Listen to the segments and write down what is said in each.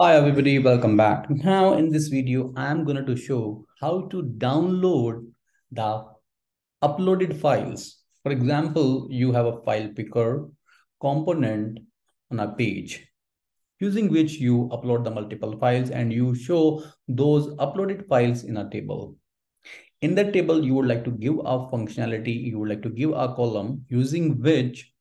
Hi everybody, welcome back. Now in this video, I'm going to show how to download the uploaded files. For example, you have a file picker component on a page using which you upload the multiple files and you show those uploaded files in a table. In that table, you would like to give a functionality, you would like to give a column using which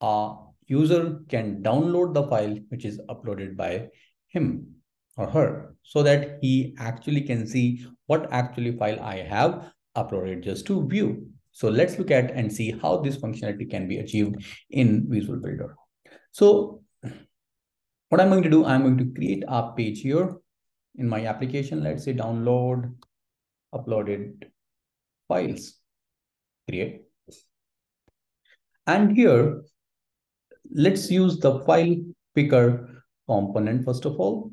a user can download the file which is uploaded by him or her so that he actually can see what actually file I have uploaded just to view. So let's look at and see how this functionality can be achieved in Visual Builder. So what I'm going to do, I'm going to create a page here in my application. Let's say download uploaded files, create. And here let's use the file picker component first of all.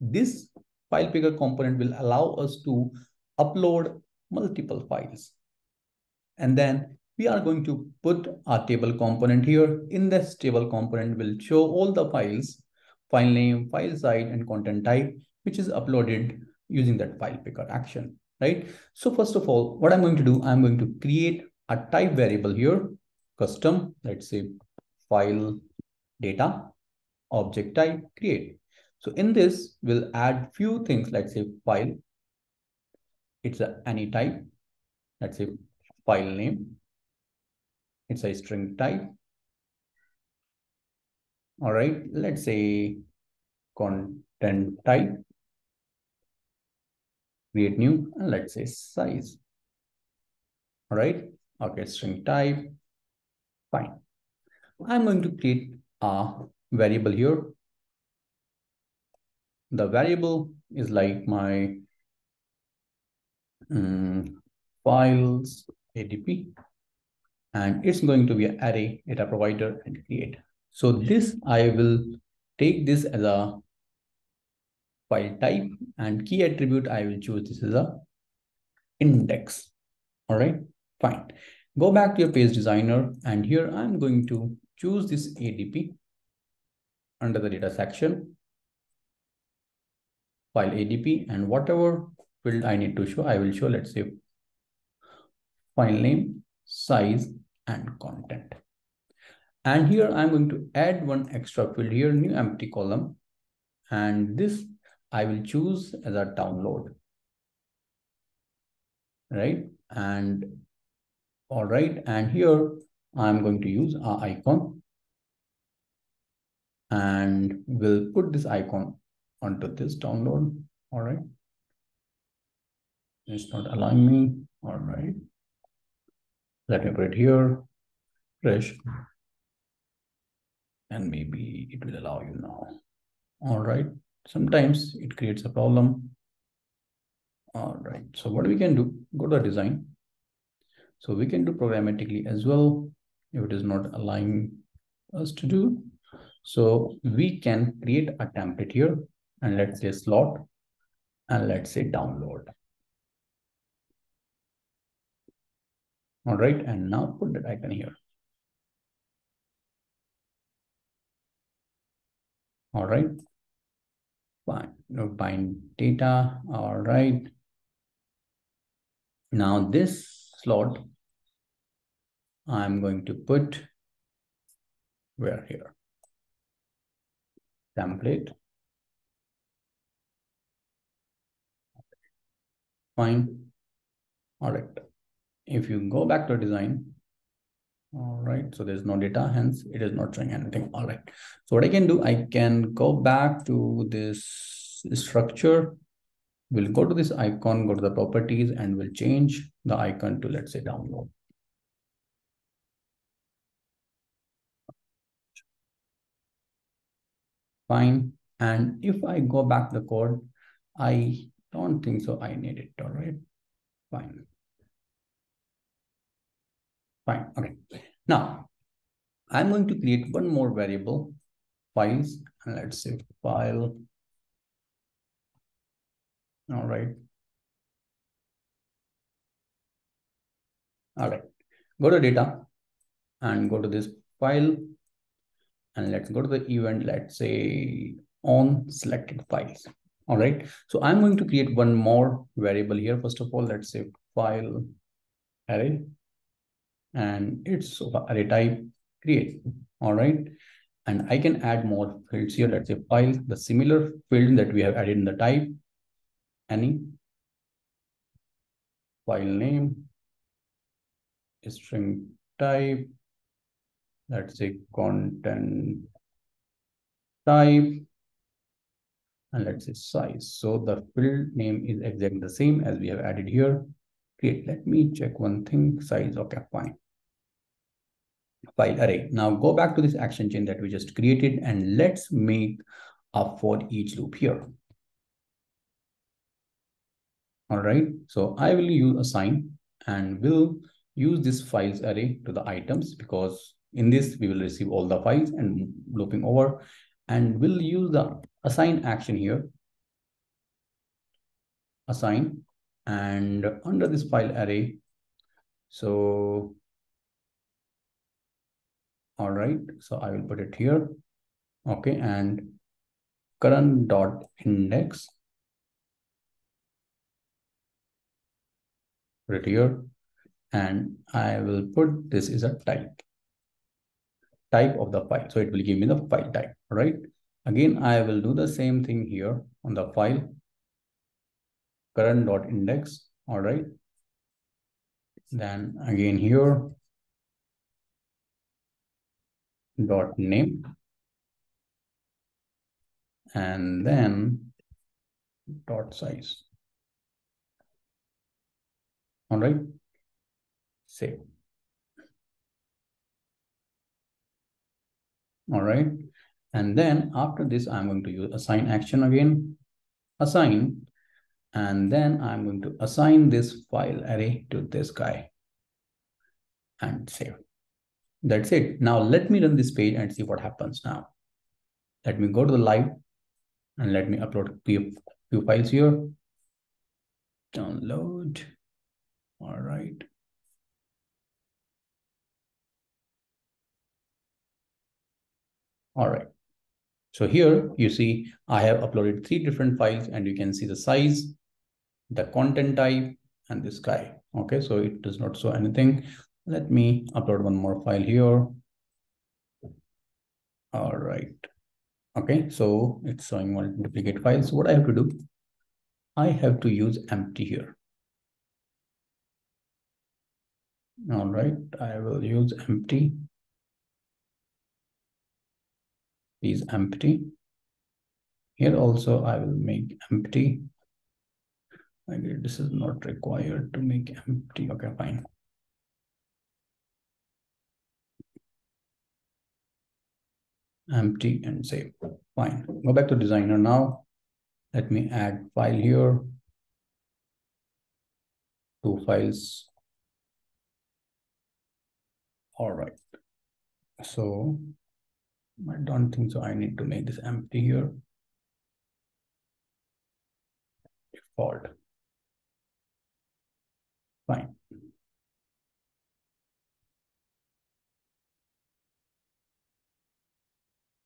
This file picker component will allow us to upload multiple files. And then we are going to put our table component here. In this table component will show all the files, file name, file size, and content type, which is uploaded using that file picker action, right? So first of all, what I'm going to do, I'm going to create a type variable here, custom, let's say file data, object type, create. So in this, we'll add few things like say file. It's a any type. Let's say file name. It's a string type. All right, let's say content type. Create new, and let's say size. All right, okay, string type. Fine. I'm going to create a variable here. The variable is like my um, files ADP, and it's going to be an array data provider and create. So this I will take this as a file type and key attribute I will choose this as a index. All right, fine. Go back to your page designer and here I'm going to choose this ADP under the data section, file ADP and whatever field I need to show, I will show, let's say file name, size and content. And here I'm going to add one extra field here, new empty column. And this I will choose as a download. Right. And all right. And here I'm going to use our icon and we'll put this icon onto this download. All right. It's not allowing me. All right. Let me put it here, fresh. And maybe it will allow you now. All right. Sometimes it creates a problem. All right. So what we can do, go to design. So we can do programmatically as well if it is not allowing us to do. So we can create a template here and let's say slot and let's say download. All right, and now put that icon here. All right, fine. No bind data. All right. Now this slot I'm going to put where here? Template. Fine. All right. If you go back to design all right so there's no data hence it is not showing anything. All right. So what i can do i can go back to this structure. We'll go to this icon go to the properties and we'll change the icon to let's say download fine. And if I go back the code, I don't think so I need it, all right? Fine. Fine, okay. Now, I'm going to create one more variable, files, and let's say file. All right. All right, go to data and go to this file and let's go to the event let's say on selected files. All right. So I'm going to create one more variable here. First of all, let's say file array and it's array type create. All right. And I can add more fields here. Let's say file, the similar field that we have added in the type, any file name, string type, let's say content type, and let's say size. So the field name is exactly the same as we have added here. Great. Let me check one thing. Size. Okay, fine. File array. Now go back to this action chain that we just created and let's make a for each loop here. All right. So I will use assign and will use this files array to the items because in this we will receive all the files and looping over. And we'll use the assign action here. Assign. And under this file array so all right. So i will put it here. Okay and current dot index it here. And i will put this is a type type of the file. So it will give me the file type right again i will do the same thing here on the file. Current dot index all right then again here. Dot name. And then dot size. All right save all right and then after this i'm going to use assign action again assign and then I'm going to assign this file array to this guy and save. That's it. Now let me run this page and see what happens now. Let me go to the live and let me upload few, few files here. Download. All right. All right. So here you see I have uploaded three different files and you can see the size, the content type and this guy. Okay, so it does not show anything. Let me upload one more file here. All right. Okay, so it's showing one duplicate file. So what I have to do, I have to use empty here. All right, I will use empty. Is empty. Here also I will make empty. Agree this is not required to make empty. Okay fine. Empty and save. Fine. Go back to designer now. Let me add file here. Two files. All right. So i don't think so i need to make this empty here default Fine.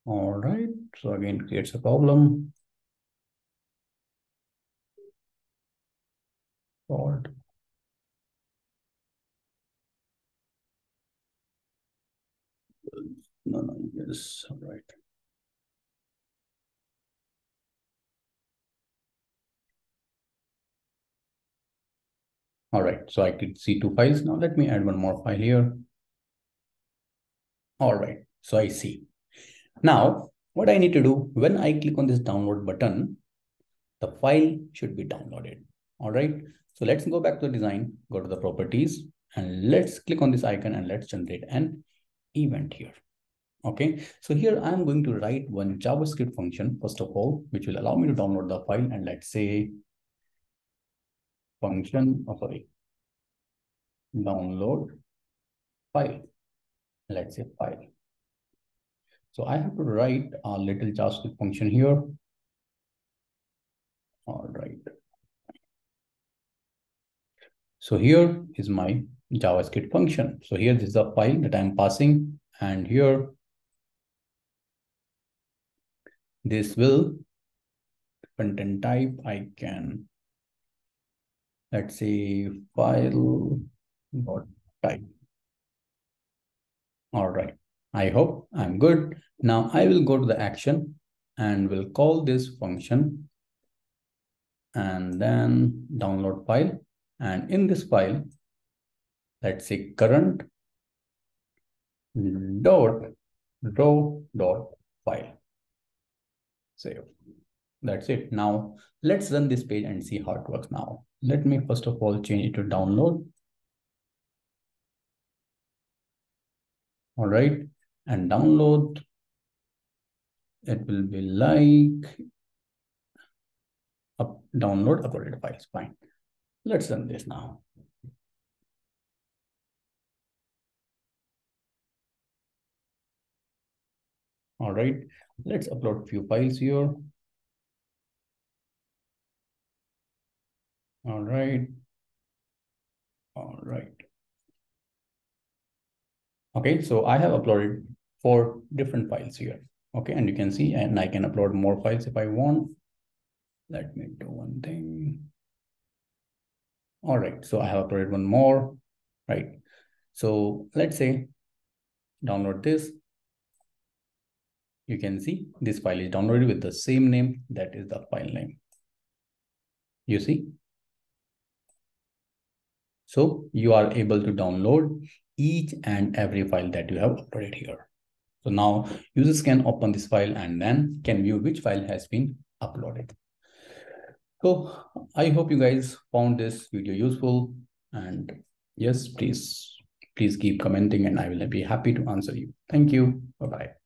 All right, so again creates a problem. Yes, all right. All right, so I could see two files. Now let me add one more file here. All right, so I see. Now, what I need to do, when I click on this download button, the file should be downloaded. All right, so let's go back to the design, go to the properties, and let's click on this icon and let's generate an event here. Okay, so here I'm going to write one JavaScript function, first of all, which will allow me to download the file. And let's say function, oh, sorry, download file. Let's say file. So I have to write a little JavaScript function here. All right. So here is my JavaScript function. So here this is the file that I'm passing and here this will content type I can let's say file dot type. All right. I hope I'm good. Now I will go to the action and we'll call this function and then download file. And in this file let's say current dot row dot file save. That's it. Now let's run this page and see how it works now. Let me first of all change it to download. All right. And download. It will be like up download uploaded files. Fine. Let's run this now. All right let's upload few files here. All right. All right. Okay so i have uploaded four different files here. Okay and you can see and i can upload more files if i want. Let me do one thing. All right so i have uploaded one more right? So let's say download this you can see this file is downloaded with the same name that is the file name you see so you are able to download each and every file that you have uploaded here so now users can open this file and then can view which file has been uploaded. So I hope you guys found this video useful and yes, please, please keep commenting and I will be happy to answer you. Thank you. Bye-bye.